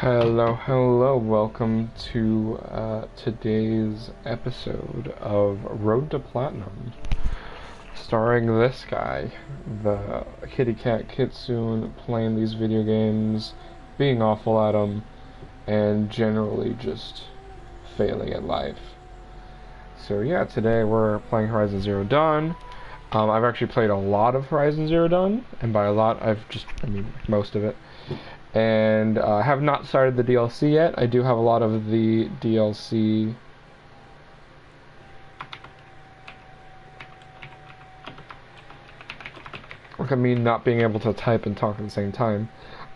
Hello, hello, welcome to uh, today's episode of Road to Platinum. Starring this guy, the kitty cat Kitsune, playing these video games, being awful at them, and generally just failing at life. So yeah, today we're playing Horizon Zero Dawn. Um, I've actually played a lot of Horizon Zero Dawn, and by a lot, I've just, I mean, most of it and uh, I have not started the DLC yet. I do have a lot of the DLC. Look at me not being able to type and talk at the same time.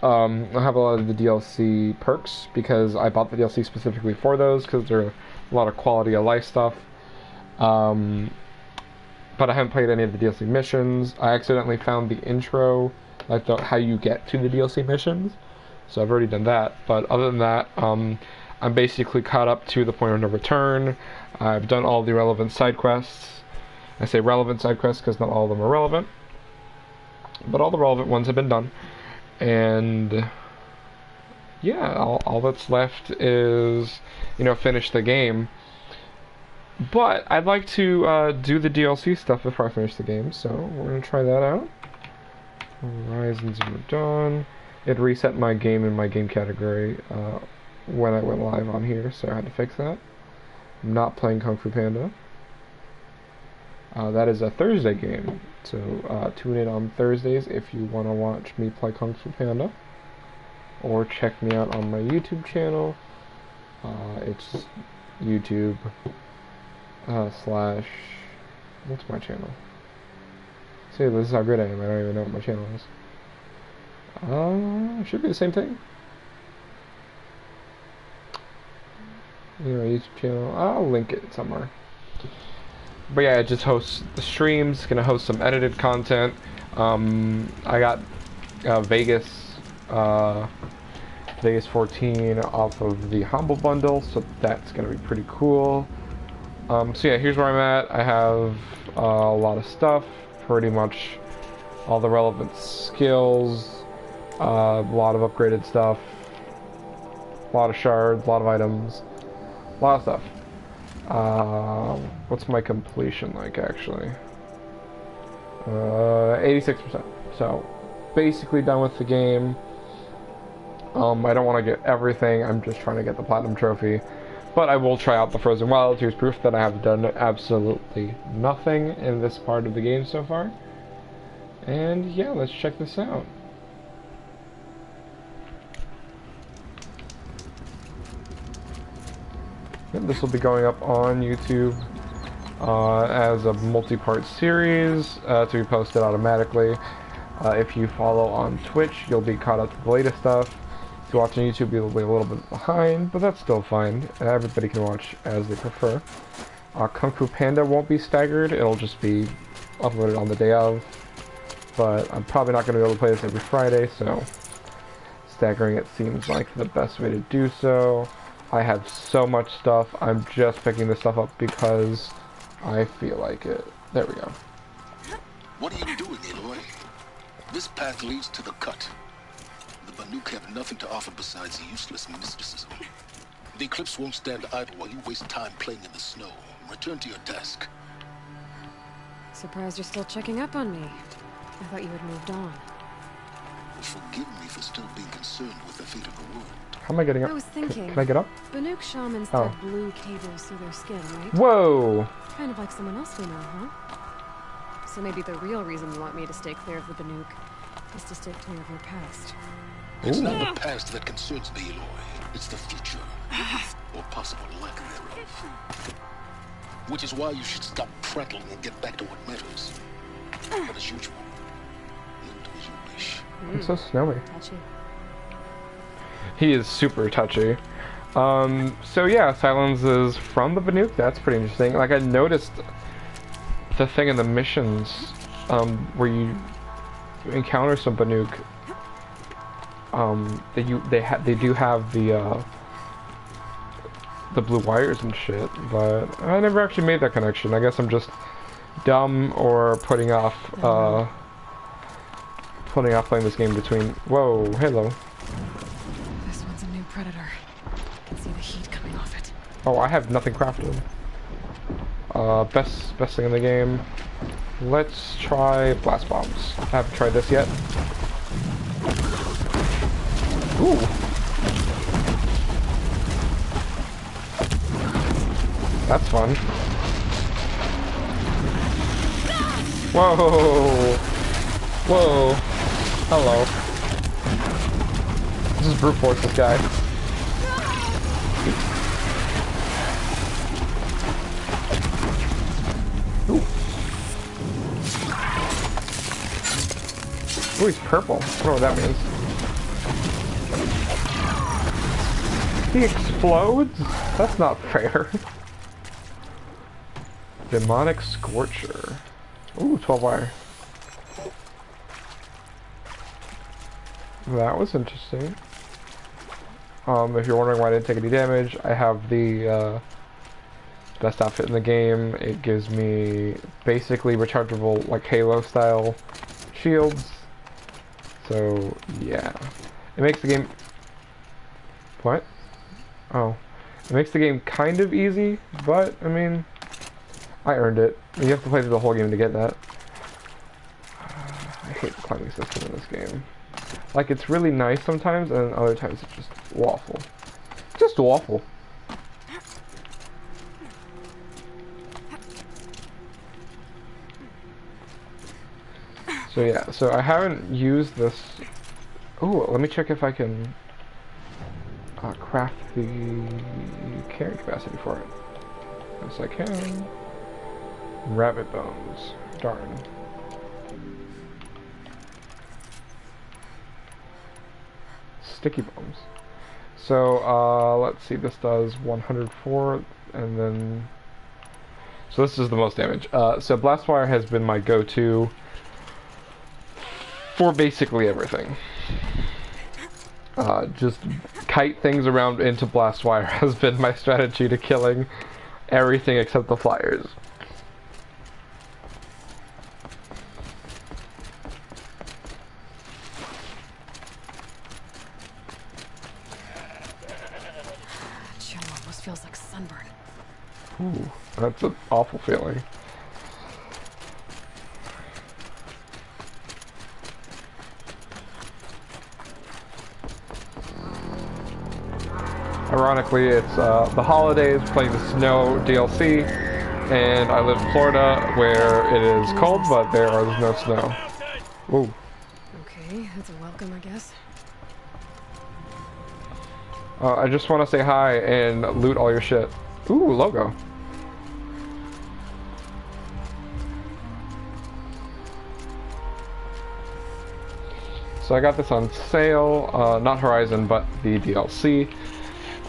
Um, I have a lot of the DLC perks because I bought the DLC specifically for those because they're a lot of quality of life stuff. Um, but I haven't played any of the DLC missions. I accidentally found the intro, like the, how you get to the DLC missions. So I've already done that. But other than that, um, I'm basically caught up to the point of no return. I've done all the relevant side quests. I say relevant side quests because not all of them are relevant. But all the relevant ones have been done. And yeah, all, all that's left is, you know, finish the game. But I'd like to uh, do the DLC stuff before I finish the game, so we're going to try that out. Horizon Zero Dawn it reset my game in my game category uh, when I went live on here, so I had to fix that. I'm not playing Kung Fu Panda. Uh, that is a Thursday game, so uh, tune in on Thursdays if you want to watch me play Kung Fu Panda. Or check me out on my YouTube channel. Uh, it's YouTube uh, slash... What's my channel? See, this is how good I am. I don't even know what my channel is. Uh, should be the same thing. Anyway, YouTube channel. I'll link it somewhere. But yeah, it just hosts the streams. Gonna host some edited content. Um, I got uh, Vegas, uh, Vegas 14 off of the Humble Bundle, so that's gonna be pretty cool. Um, so yeah, here's where I'm at. I have uh, a lot of stuff, pretty much all the relevant skills, uh, a lot of upgraded stuff. A lot of shards, a lot of items. A lot of stuff. Uh, what's my completion like, actually? Uh, 86%. So, basically done with the game. Um, I don't want to get everything. I'm just trying to get the Platinum Trophy. But I will try out the Frozen Wilds. Here's proof that I have done absolutely nothing in this part of the game so far. And yeah, let's check this out. This will be going up on YouTube uh, as a multi-part series uh, to be posted automatically. Uh, if you follow on Twitch, you'll be caught up to the latest stuff. You watch on YouTube, you'll be a little bit behind, but that's still fine. Everybody can watch as they prefer. Uh, Kung Fu Panda won't be staggered. It'll just be uploaded on the day of. But I'm probably not going to be able to play this every Friday, so staggering it seems like the best way to do so. I have so much stuff. I'm just picking this stuff up because I feel like it. There we go. What are you doing, Aloy? This path leads to the cut. The Banuk have nothing to offer besides useless mysticism. The Eclipse won't stand idle while you waste time playing in the snow. Return to your desk. Surprised you're still checking up on me. I thought you had moved on. Forgive me for still being concerned with the fate of the world. How am I getting up? I was thinking. Can, can I get up? Banuk shamans oh. thread blue cables through their skin, right? Whoa! Kind of like someone else we know, huh? So maybe the real reason you want me to stay clear of the Banuk is to stay clear of your past. It's Ooh. not the past that concerns me, Aloy. It's the future. or possible lack thereof. Which is why you should stop prattling and get back to what matters. But as usual, you do as you wish. It's so snowy. Touchy. He is super touchy. Um, so yeah, Sylens is from the Banuk. That's pretty interesting. Like I noticed the thing in the missions um, where you encounter some Banuk. Um, they you they ha they do have the uh, the blue wires and shit, but I never actually made that connection. I guess I'm just dumb or putting off uh, putting off playing this game between. Whoa, hello. This one's a new predator. I can see the heat coming off it. Oh, I have nothing crafted. Uh, best best thing in the game. Let's try blast bombs. I haven't tried this yet. Ooh. That's fun. Whoa! Whoa! Hello. This is brute force this guy. Ooh. Ooh, he's purple. I don't know what that means. He explodes? That's not fair. Daemonic Scorcher. Ooh, 12 wire. That was interesting. Um, if you're wondering why I didn't take any damage, I have the uh, best outfit in the game. It gives me basically rechargeable, like Halo style shields. So, yeah. It makes the game... What? Oh. It makes the game kind of easy, but, I mean, I earned it. You have to play through the whole game to get that. I hate the climbing system in this game. Like, it's really nice sometimes, and other times it's just waffle. Just waffle. So yeah, so I haven't used this... Oh, let me check if I can uh, craft the carrying capacity for it. Yes, I can. Rabbit bones. Darn. Sticky bombs. So, uh, let's see, this does 104, and then... So this is the most damage. Uh, so Blastwire has been my go-to for basically everything. Uh, just kite things around into blast wire has been my strategy to killing everything except the flyers. Chill almost feels like sunburn. Ooh, that's an awful feeling. Ironically, it's uh, the holidays, playing the Snow DLC, and I live in Florida where it is cold, but there is no snow. Ooh. Okay, that's a welcome, I guess. Uh, I just want to say hi and loot all your shit. Ooh, logo. So I got this on sale, uh, not Horizon, but the DLC.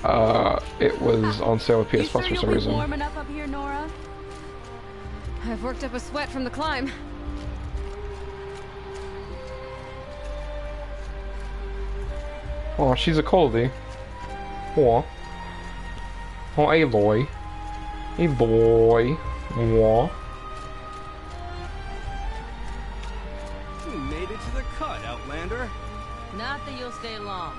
Uh, it was on sale with PS Plus for some reason. warm enough up here, Nora? I've worked up a sweat from the climb. Oh, she's a coldie. Oh. Oh, hey boy. Hey boy. Aw. You made it to the cut, Outlander. Not that you'll stay long.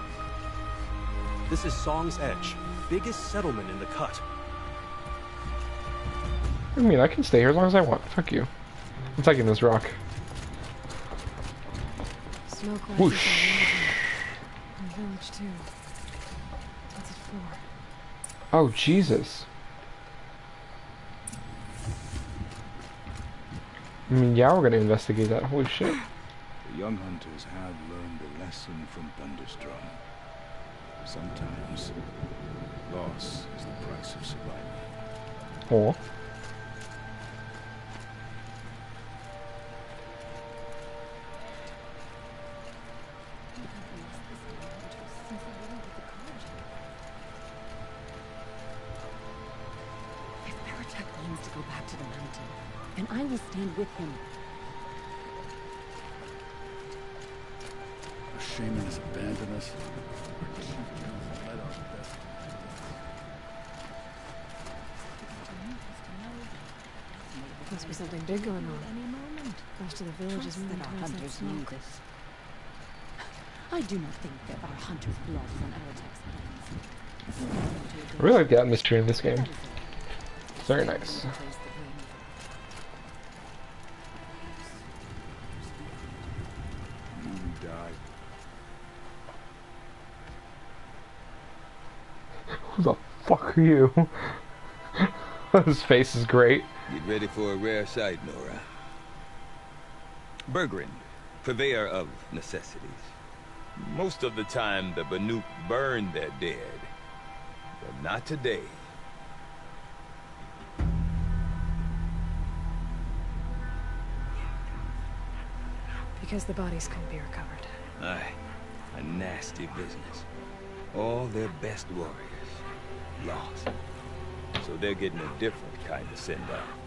This is Song's Edge, biggest settlement in the cut. I mean, I can stay here as long as I want. Fuck you. I'm taking this rock. Smoke Whoosh. Village too. What's it for? Oh, Jesus. I mean, yeah, we're gonna investigate that. Holy shit. The young hunters have learned a lesson from Thunder's Drum. Sometimes, loss is the price of survival. Oh. If Paratek shaman has abandoned us. Our chief has led our best. Must be something big going on. Any moment. Most of the village is that our hunters knew this. I do not think that our hunters' blood is on Aratak's hands. I really like the atmosphere in this game. It's very nice. you? His face is great. Get ready for a rare sight, Nora. Bergrand, purveyor of necessities. Most of the time, the Banuk burn their dead. But not today. Because the bodies couldn't be recovered. Aye, a nasty business. All their best warriors lost. So they're getting a different kind of send-off.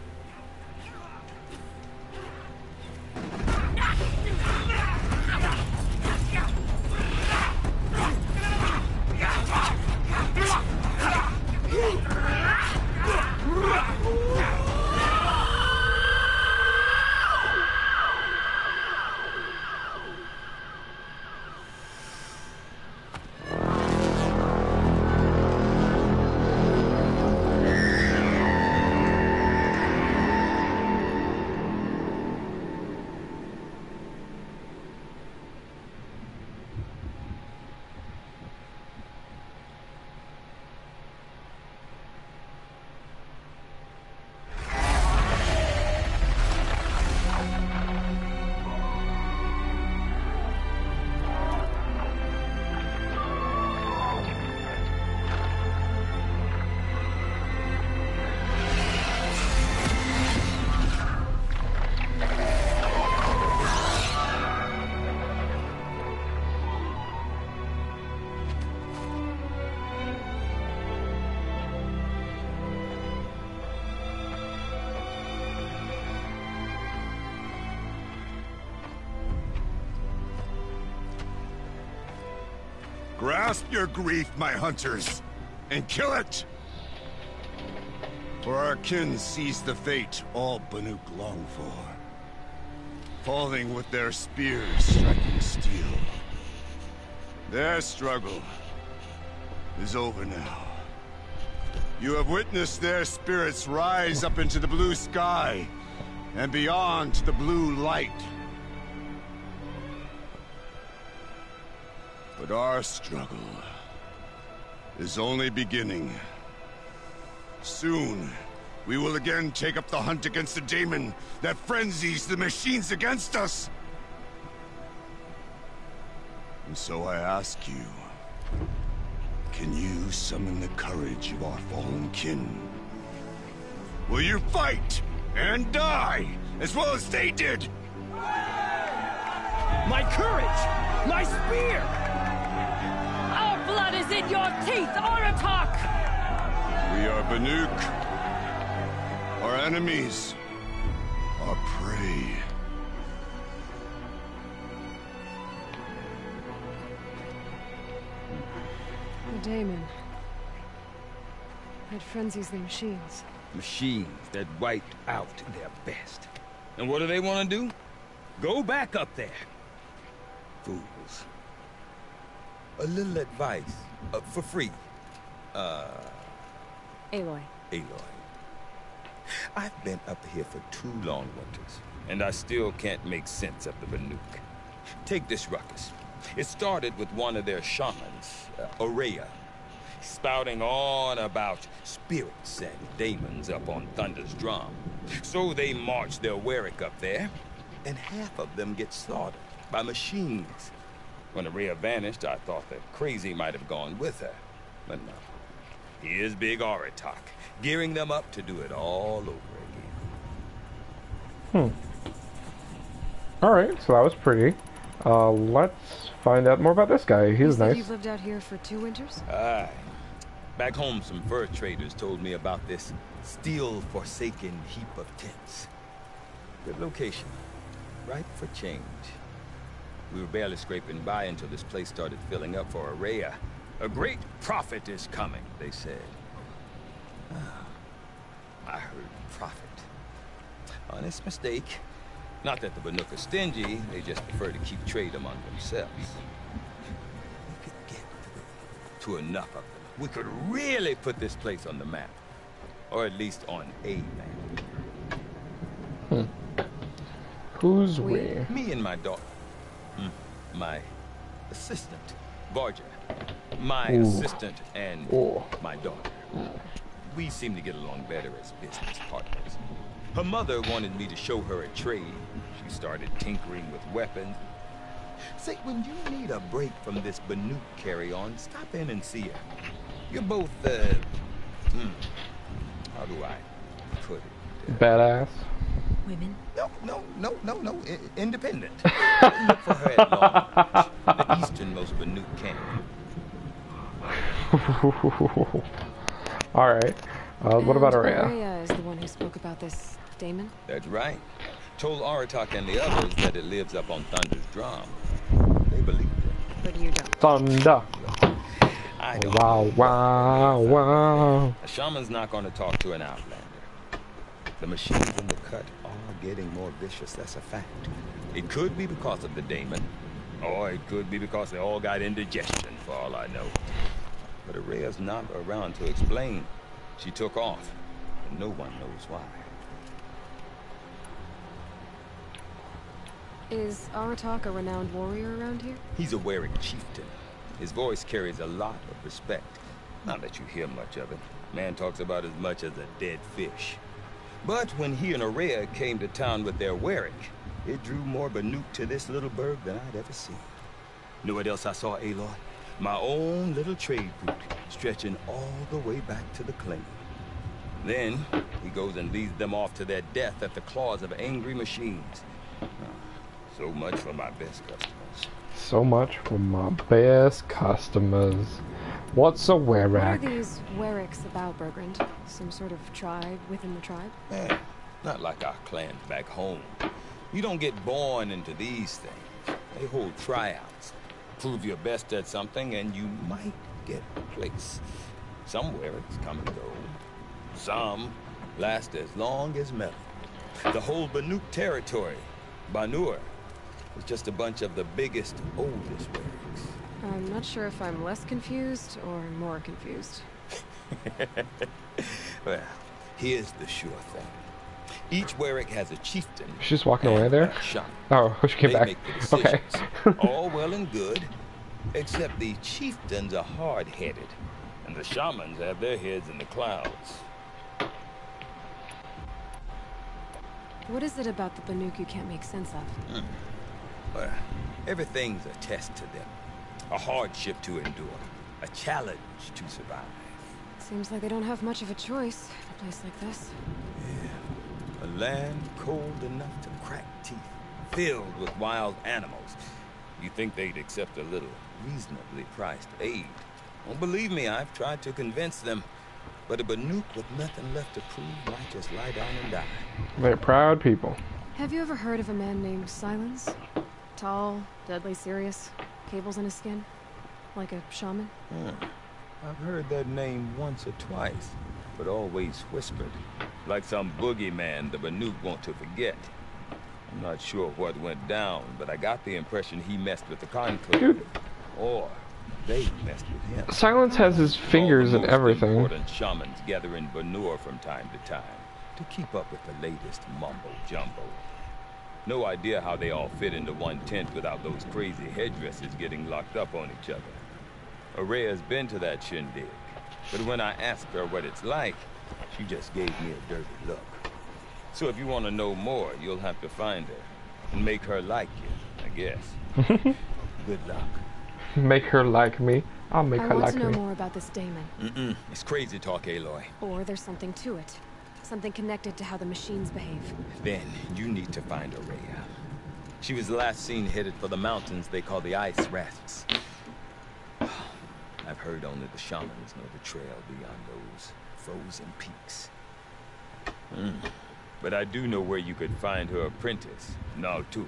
Grasp your grief, my hunters, and kill it! For our kin sees the fate all Banuk long for. Falling with their spears striking steel. Their struggle is over now. You have witnessed their spirits rise up into the blue sky and beyond to the blue light. But our struggle is only beginning. Soon, we will again take up the hunt against the demon that frenzies the machines against us. And so I ask you, can you summon the courage of our fallen kin? Will you fight and die as well as they did? My courage! My spear! Our blood is in your teeth, Aratak! We are Banuk. Our enemies. Our prey. The daemon. It frenzies the machines. Machines that wiped out their best. And what do they want to do? Go back up there. Fools. A little advice, uh, for free. Uh, Aloy. Aloy. I've been up here for two long winters, and I still can't make sense of the Banuk. Take this ruckus. It started with one of their shamans, uh, Ourea, spouting on about spirits and demons up on Thunder's drum. So they march their Werak up there, and half of them get slaughtered by machines. When Ourea vanished, I thought that Crazy might have gone with her, but no. Here's Big Aratak, gearing them up to do it all over again. Hmm. Alright, so that was pretty. Uh, let's find out more about this guy. You He's said nice. You've lived out here for two winters? Aye. Back home, some fur traders told me about this steel forsaken heap of tents. Good location. Ripe for change. We were barely scraping by until this place started filling up for Ourea. A great prophet is coming, they said. Ah, I heard prophet. Honest mistake. Not that the Banuk are stingy, they just prefer to keep trade among themselves. We could get through to enough of them we could really put this place on the map. Or at least on a map. Hmm. Who's we? we? Me and my daughter. Mm, my assistant, Varga. My Ooh. assistant and Ooh. my daughter. We seem to get along better as business partners. Her mother wanted me to show her a trade. She started tinkering with weapons. Say, when you need a break from this Banuk carry-on, stop in and see her. You're both, uh, hmm, how do I put it? Badass. Women? No, no, no, no, no. I independent. Look for her at Long the easternmost Banuk camp. All right. Uh, what about Ourea? Ourea is the one who spoke about this Daemon. That's right. Told Aratak and the others that it lives up on Thunder's drum. They believed it. But you don't. Thunder. I don't. Wow, wow, wow. A shaman's not going to talk to an outlander. The machines in the cut are getting more vicious, that's a fact. It could be because of the Daemon, or it could be because they all got indigestion, for all I know. But Ourea's not around to explain. She took off, and no one knows why. Is Aratak a renowned warrior around here? He's a Werak chieftain. His voice carries a lot of respect. Not that you hear much of it. Man talks about as much as a dead fish. But when he and Ourea came to town with their Werak, it drew more Banuk to this little burg than I'd ever seen. Know what else I saw, Aloy? My own little trade route, stretching all the way back to the claim. Then, he goes and leads them off to their death at the claws of angry machines. Ah, so much for my best customers. So much for my best customers. What's a Werak? What are these Weraks about, Bergrand? Some sort of tribe within the tribe? Eh, not like our clans back home. You don't get born into these things. They hold tryouts. Prove your best at something and you might get a place. Some Weraks come and go. Some last as long as metal. The whole Banuk territory, Ban-Ur, it's just a bunch of the biggest, oldest Weraks. I'm not sure if I'm less confused or more confused. well, here's the sure thing. Each Werak has a chieftain. She's just walking away there? Oh, she came they back. Okay. all well and good, except the chieftains are hard-headed, and the shamans have their heads in the clouds. What is it about the Banuk you can't make sense of? Hmm. Well, everything's a test to them. A hardship to endure. A challenge to survive. Seems like they don't have much of a choice in a place like this. Yeah. A land cold enough to crack teeth. Filled with wild animals. You think they'd accept a little reasonably priced aid. Don't believe me, I've tried to convince them. But a Banuk with nothing left to prove might just lie down and die. They're proud people. Have you ever heard of a man named Sylens? Tall, deadly serious, cables in his skin, like a shaman. Hmm. I've heard that name once or twice, but always whispered, like some boogeyman the Banuk want to forget. I'm not sure what went down, but I got the impression he messed with the Conclave. Dude. Or they messed with him. Sylens has his fingers in everything. important shamans gather in Ban-Ur from time to time to keep up with the latest mumbo-jumbo. No idea how they all fit into one tent without those crazy headdresses getting locked up on each other. Ourea's been to that shindig, but when I asked her what it's like, she just gave me a dirty look. So if you want to know more, you'll have to find her and make her like you, I guess. Good luck. Make her like me. I'll make I her like me. I want to know more about this Daemon. Mm-mm. It's crazy talk, Aloy. Or there's something to it. Something connected to how the machines behave. Then, you need to find Ourea. She was last seen headed for the mountains they call the Ice Rasps. I've heard only the shamans know the trail beyond those frozen peaks. Mm. But I do know where you could find her apprentice, Naltuk.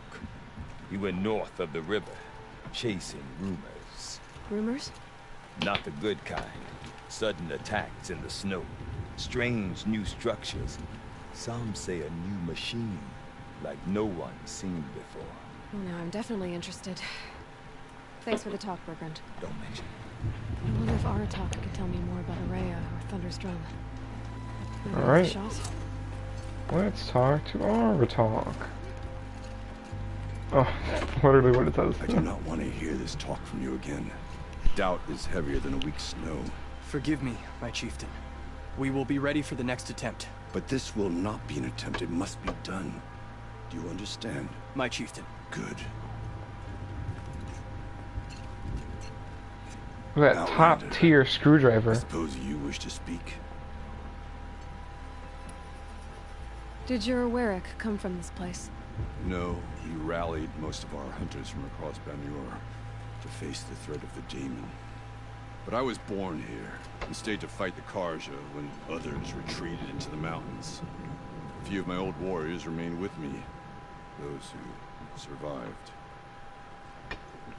He went north of the river, chasing rumors. Rumors? Not the good kind. Sudden attacks in the snow. Strange new structures. Some say a new machine, like no one's seen before. Well, now I'm definitely interested. Thanks for the talk, Bergrand. Don't mention. It. I wonder if Aratak could tell me more about Ourea or Thunder's drum. Maybe All worth a right. shot? Let's talk to Aratalk. Oh, literally what it says. I do not want to hear this talk from you again. Doubt is heavier than a week's snow. Forgive me, my chieftain. We will be ready for the next attempt. But this will not be an attempt. It must be done. Do you understand? My chieftain. Good. Look at that top Outlander. tier I screwdriver. suppose you wish to speak. Did your Werak come from this place? No, he rallied most of our hunters from across Ban-Ur to face the threat of the demon. But I was born here and stayed to fight the Carja when others retreated into the mountains. A few of my old warriors remain with me, those who survived.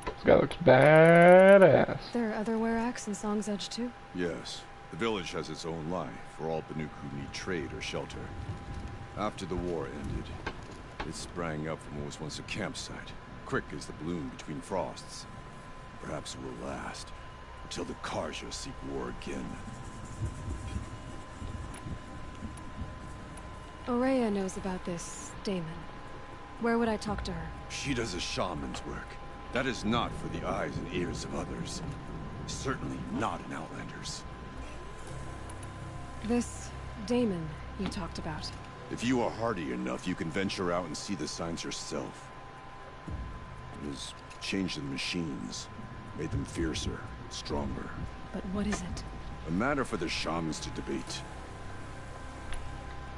This guy looks badass. There are other Weraks in Song's Edge too? Yes, the village has its own life for all Banuk who need trade or shelter. After the war ended, it sprang up from what was once a campsite, quick as the bloom between frosts. Perhaps it will last, until the Carja seek war again. Ourea knows about this Daemon. Where would I talk to her? She does a shaman's work. That is not for the eyes and ears of others. Certainly not an Outlander's. This Damon you talked about. If you are hardy enough, you can venture out and see the signs yourself. It has changed the machines, made them fiercer, stronger. But what is it? A matter for the shamans to debate.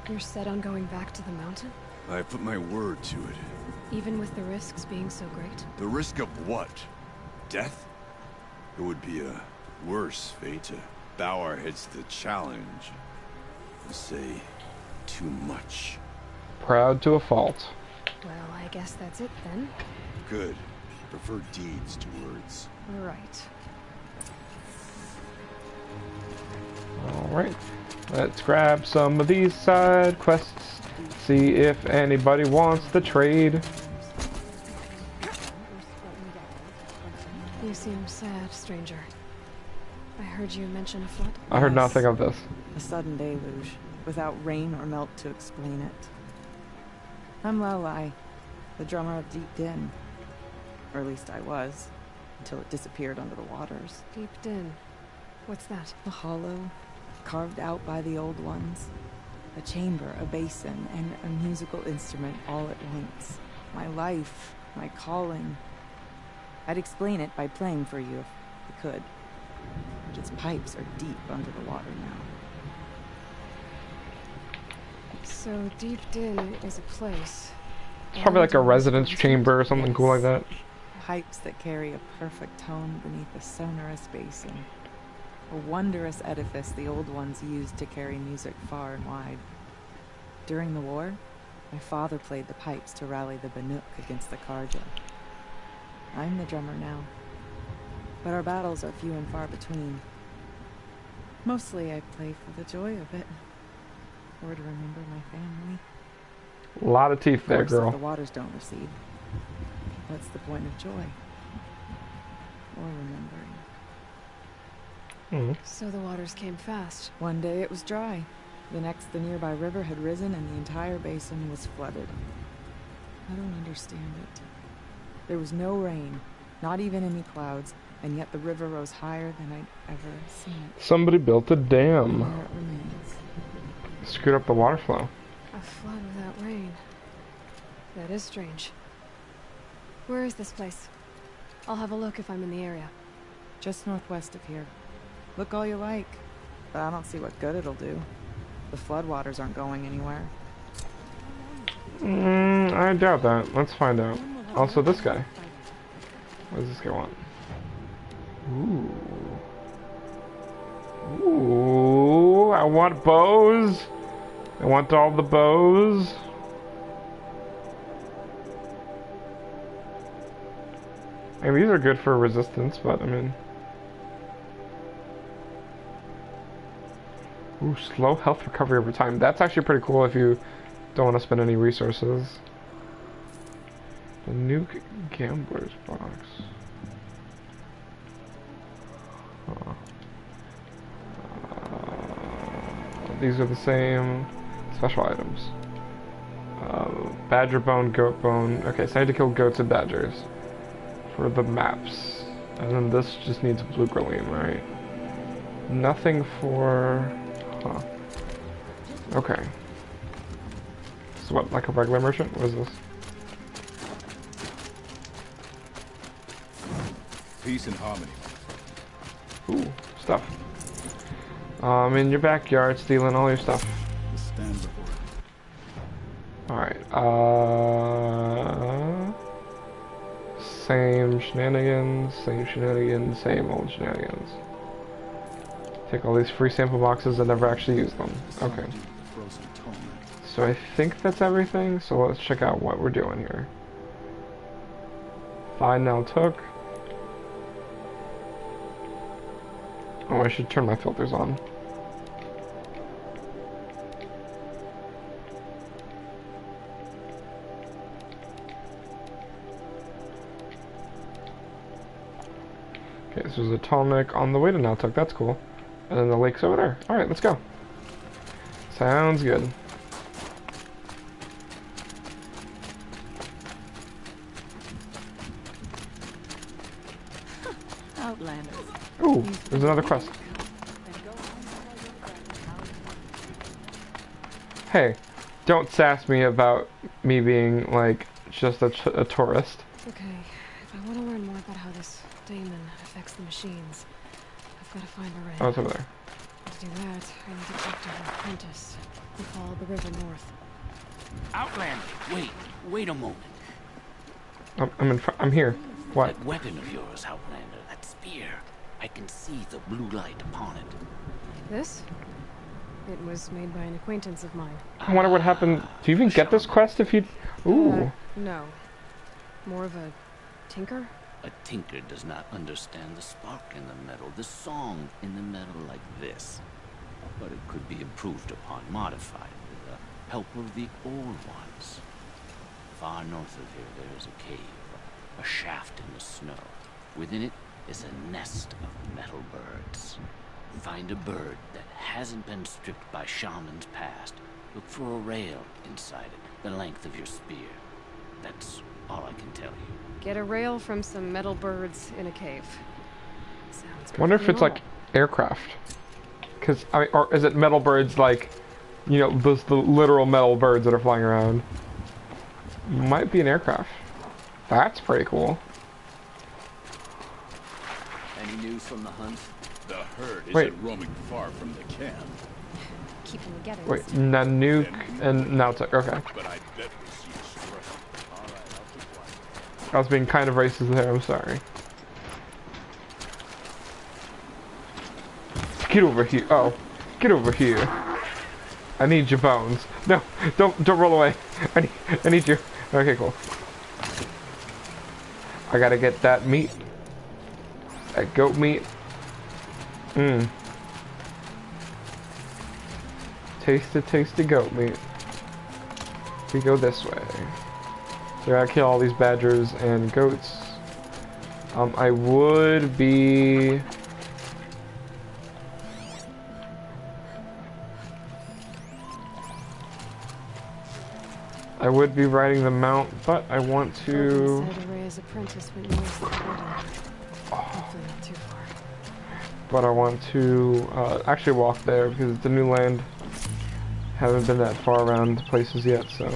You're set on going back to the mountain? I have put my word to it. Even with the risks being so great? The risk of what? Death? It would be a worse fate to bow our heads to the challenge. And say too much. Proud to a fault. Well, I guess that's it then. Good. Prefer deeds to words. Right. Alright. Let's grab some of these side quests. See if anybody wants the trade. You seem sad, stranger. I heard you mention a flood. I heard Yes. nothing of this. A sudden deluge, without rain or melt to explain it. I'm Lelai, the drummer of Deep Din. Or at least I was, until it disappeared under the waters. Deep Din. What's that? A hollow, carved out by the old ones. A chamber, a basin, and a musical instrument all at once. My life, my calling. I'd explain it by playing for you if I could. But its pipes are deep under the water now. So Deep Din is a place. It's probably like a residence chamber or something cool like that. Pipes that carry a perfect tone beneath a sonorous basin. A wondrous edifice the old ones used to carry music far and wide. During the war, my father played the pipes to rally the Banuk against the Carja. I'm the drummer now. But our battles are few and far between. Mostly I play for the joy of it. Or to remember my family. A lot of teeth Of there, course, girl. the waters don't recede. What's the point of joy? Or remembering? Mm. So the waters came fast. One day it was dry. The next, the nearby river had risen and the entire basin was flooded. I don't understand it. There was no rain, not even any clouds, and yet the river rose higher than I'd ever seen it. Somebody built a dam. there it remains. Screwed up the water flow. A flood without rain. That is strange. Where is this place? I'll have a look if I'm in the area. Just northwest of here. Look all you like, but I don't see what good it'll do. The floodwaters aren't going anywhere. Mm, I doubt that. Let's find out. Also, this guy. What does this guy want? Ooh. Ooh, I want bows. I want all the bows. I mean, these are good for resistance, but I mean. Ooh, slow health recovery over time. That's actually pretty cool if you don't want to spend any resources. The Nuke Gambler's Box. Huh. Uh, these are the same special items. Uh, badger bone, goat bone. Okay, so I need to kill goats and badgers for the maps. And then this just needs blue beryllium, right? Nothing for... Huh. Okay. Is what, like a regular merchant? What is this? Peace and harmony. Ooh, stuff. Um, in your backyard, stealing all your stuff. Stand before Alright, uh... Same shenanigans, same shenanigans, same old shenanigans. Take all these free sample boxes and never actually use them. Okay. So I think that's everything, so let's check out what we're doing here. Find now took. Oh, I should turn my filters on. Okay, this is a Tallneck on the way to Naltuk. That's cool. And then the lake's over there. Alright, let's go. Sounds good. Outlanders. Ooh, there's another quest. Hey, don't sass me about me being, like, just a, a tourist. Okay, if I want to learn more about how this daemon affects the machines, I've got to find a ray. Oh, it's over there. To do that, I need to talk to her apprentice, who followed the river north. Outlander, wait, wait a moment. I'm, I'm in front. I'm here. What? That weapon of yours, Outlander, that spear. I can see the blue light upon it. This? It was made by an acquaintance of mine. I wonder what happened. Do you even get this quest if you... Ooh. Uh, no. More of a tinker? A tinker does not understand the spark in the metal, the song in the metal like this. But it could be improved upon, modified with the help of the old ones. Far north of here there is a cave, a shaft in the snow. Within it is a nest of metal birds. Find a bird that hasn't been stripped by shamans past. Look for a rail inside it, the length of your spear. That's all I can tell you. Get a rail from some metal birds in a cave. Sounds wonder if perfectly it's like aircraft. Cause I mean, or is it metal birds like, you know, those the literal metal birds that are flying around? Might be an aircraft. That's pretty cool. Any news from the hunt? The herd isn't roaming far from the camp. Keep them together. Wait, Nanook and Nautic. Okay. But I bet we see a strike. I was being kind of racist there. I'm sorry. Get over here. Oh, get over here. I need your bones. No, don't don't roll away. I need I need you. Okay, cool. I gotta get that meat. That goat meat. Mmm. Tasty, tasty goat meat. We go this way. So I kill all these badgers and goats. Um, I would be... I would be riding the mount, but I want to... Said Ourea's apprentice went north of the border. Hopefully not too far. but I want to uh, actually walk there because it's a new land. Haven't been that far around places yet, so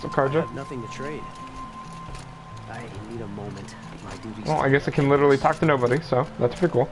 so I Carja. have nothing to trade. I need a moment. My duties. Well, I guess I can literally talk to nobody, so that's pretty cool.